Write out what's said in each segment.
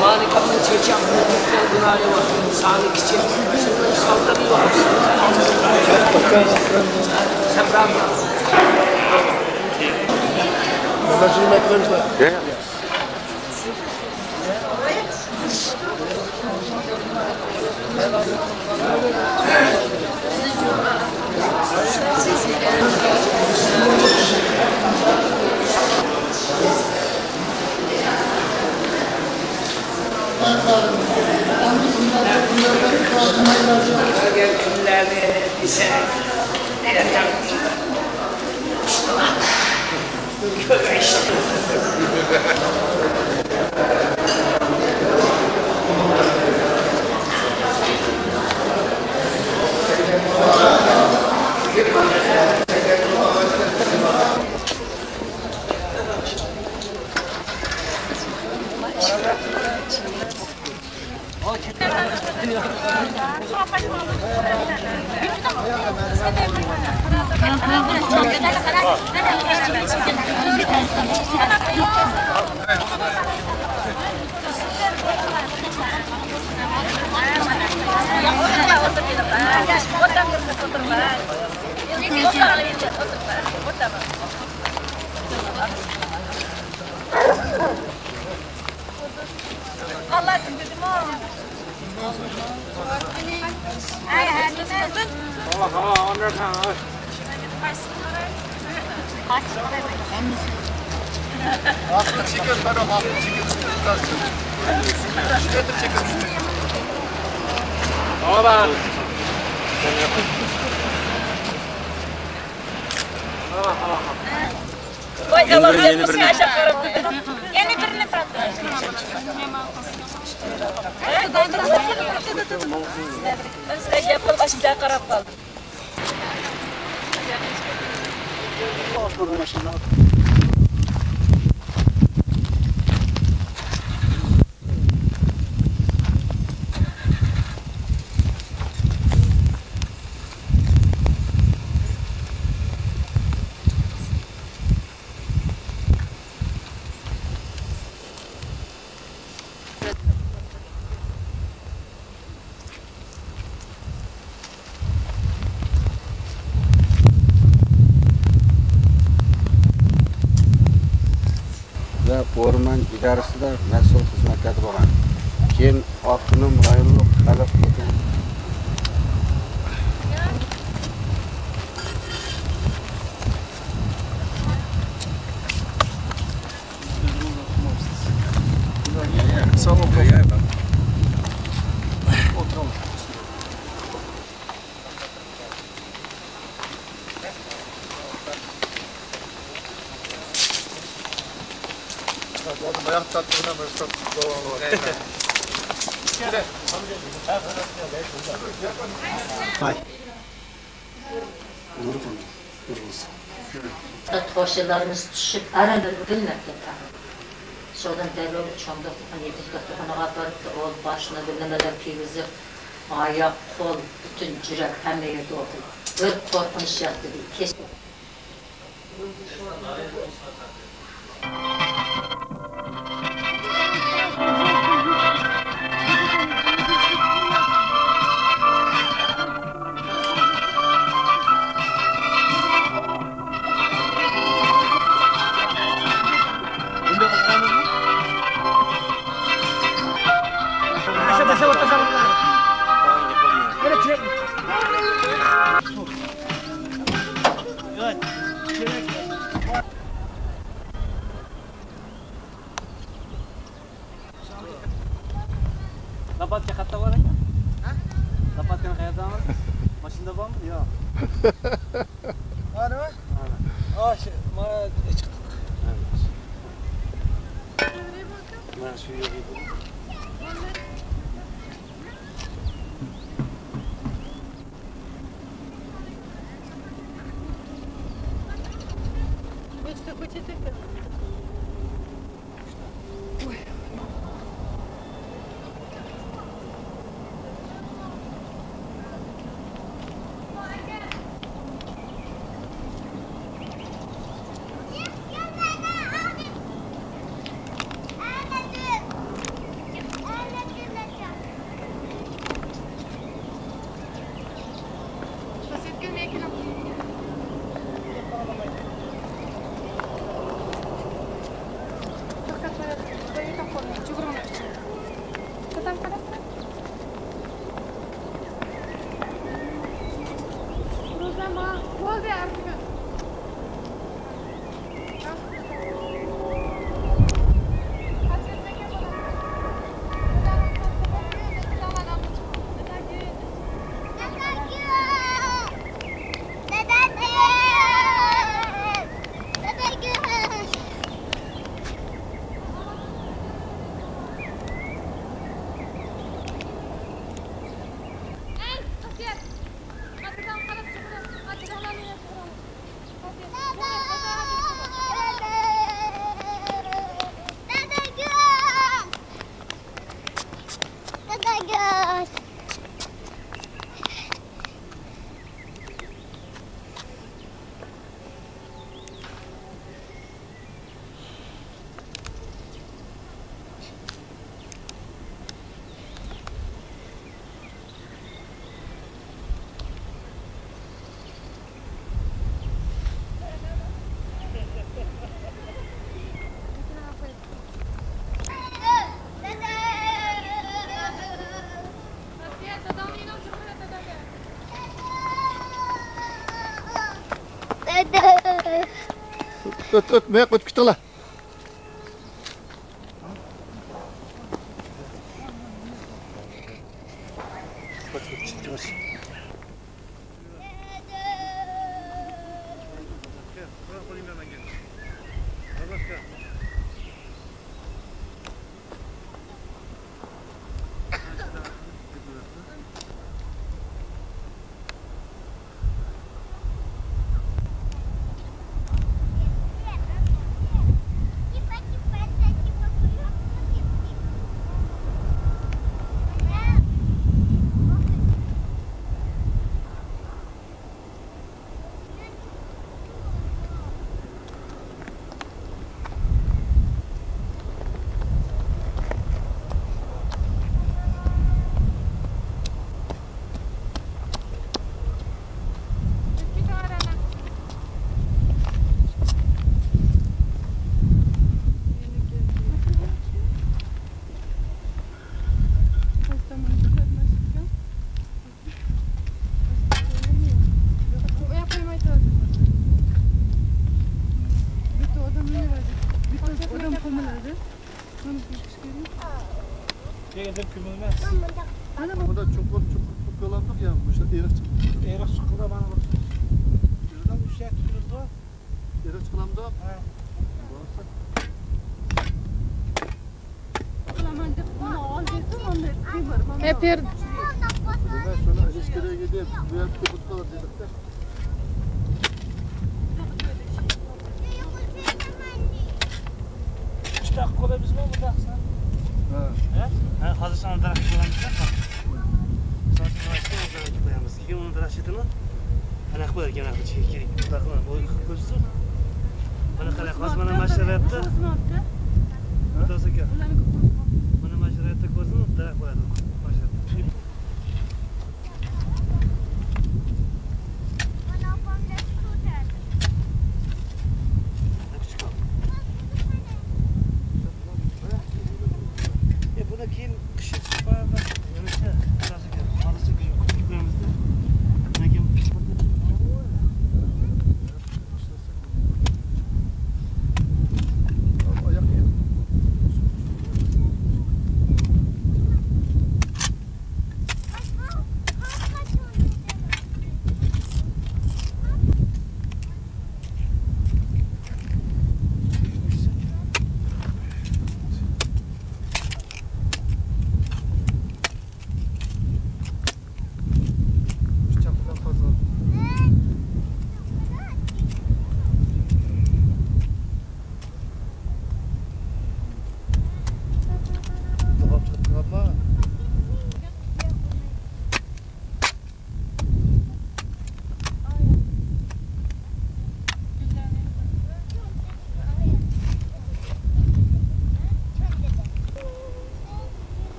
Manikanın çeçen mutlu günahı var. Sağlık için. Sınırı saldırıyor. Sen bırakma. Gel küllerini bize. Nereden? Köy işte. Allah dedim oğlum. Ay, hadi ne? Vay Allah yeni birini Yeni birini tanıdım. Sen yapıl 做了什么？İdorasida mas'ul xizmatlarda bo'lgan keyin avtonom rayonlik talab qilgan Toşyalarımız düşüp araları bilmekte tabii. Şuradan derler çamda tutan yedi katına aparıp da ol başına bilemeler pivizip ayak, kol, bütün cürek hem yerde oldu. Böyle korkunç yaptı bir keşke. Dapat Jakarta var ya? Dapatkan kayak tamal? Masih dapat? Ya. Var mı? Aa şey, bana çıktı. Ben şu yolu öt öt öt meyak öt kütüla. Yedim kümülmez. Burada çukur çukur çukurlandık ya. İşte erik çıktı. Eğer sıkılda bana bak. Şuradan bir şey tutuldu. Erik çıkılamdı. Hep yer şöyle ilişkilere gidip bu yer bir kut kalır dedik de. daraxt qo'yamizmi bu daraxtni ha. Ha? Hozir shuni daraxt qo'yamiz qo'yamiz keyin uni daraxt chetini anaqa qo'yarkan anaqa kerak ko'rsin. Mana qarang hozir mana mana shu sharoitda mumtoz aka mana mana shu sharoitda ko'rsin daraxt qo'yadi pictures.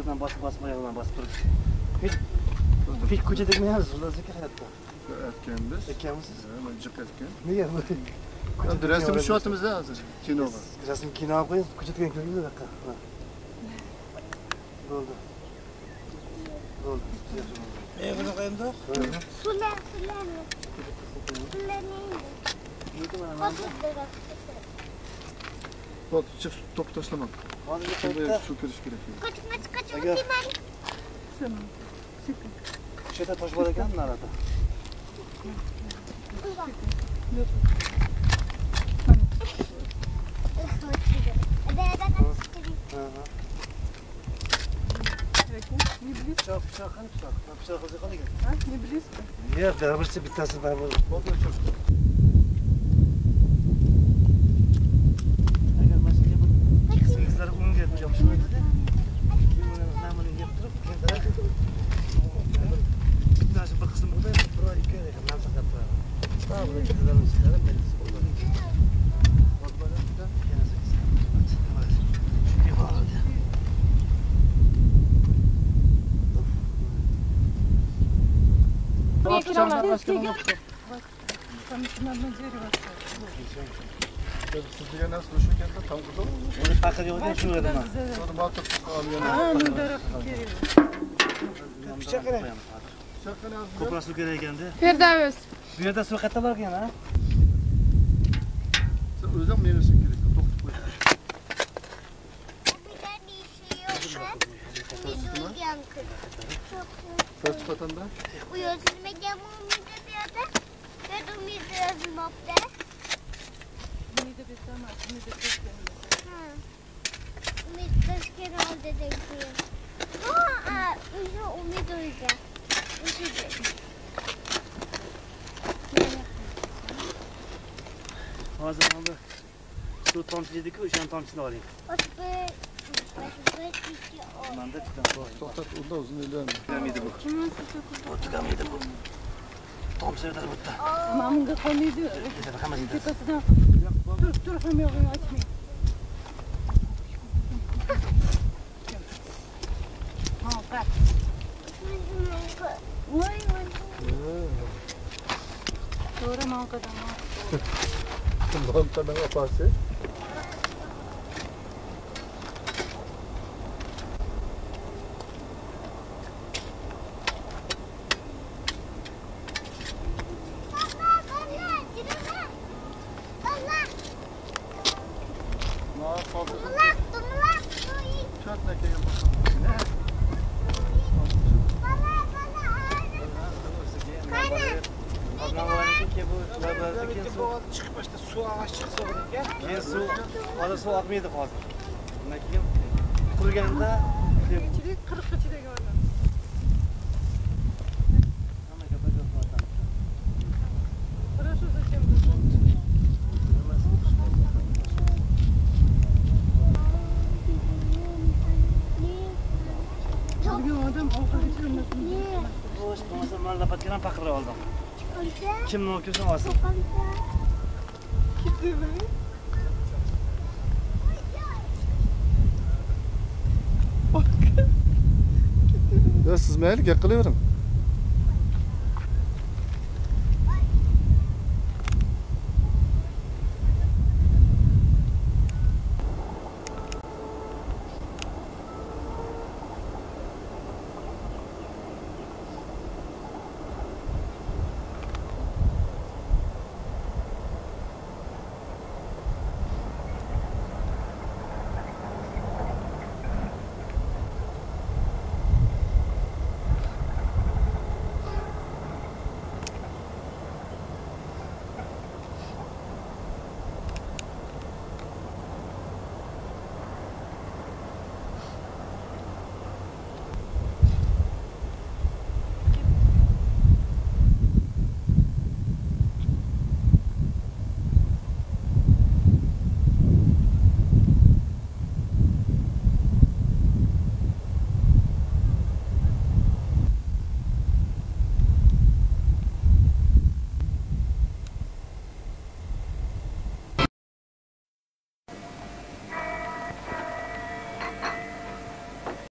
Ayaktan basıp basma ayağından basıp durup. Hiç hiç koca degmeyiz. Burada zeki hayatta. Etken biz. Zeki misiniz? Hemen cık etken. Niye bu? Ya resim şu atımızda hazır. Kino var. Resim kino koyun. Koca degen köyümüzde dakika. Ha. Ne oldu? Ne oldu? E bunu koyayım da. Sulen, sulen. Sulen Bak çık top taşlama. Hadi bir Şimdi kayıtta. su kırış gerekiyor. Kaç kaç kaç Aga. kaç Şeyde taş var eken mi arada? Hadi hadi hadi. Pichoq, pichoq qani pichoq? Ha, Pichoq o'zi qani ekan? Yo'q, birisi bittasi bor bo'ldi. Agar mashina bu qismingizlar unga yopishmaydi-da. Keyin uni namini yeb turib, keyin darajada bittasi bir qismi bunda, bir oy ikki oy ekan nam saqlab turadi. Ha, buni ketidan chiqarib, berisiz bo'ladi. Yana sakkiz. Shunga bog'ladi. Sizga nasıl şu kente tam kızıl. Uni faqat yo'q ekan, shu yerda man. Sonra batıp alıyor. Pichoq kerak. Şaka ne yazıyor? Ko'proq suv kerak ekanda. Firdavs. Bu yerda suv did it so much. You need to cook them. Ha, o'sha Umid o'ldi. Hozir endi suv tomchilaydi-ku, o'shani tomchisini oling. Manda tikan to'xtat, unda o'zini ilan. Kamaydi bu. To'xtamaydi bu. Tomchilar bitta. Mana bunga qolmaydi. Hammasidan. Durcham ją wymaćmi. O, tak. Dura mau ke dalam. Mau? Chiqib boshda suv avash chiqsa ekan keyin suv hozir suv oqmaydi hozir. Undan keyin quriganda Ichida 40 ichidagi odam. Хорошо, зачем Turgan odam ovqat ichirmasin. xo'sh bo'lmasa man lapatga ham paqirib oldim. Kimni ko'zim olsin Ya siz gel kılıverin.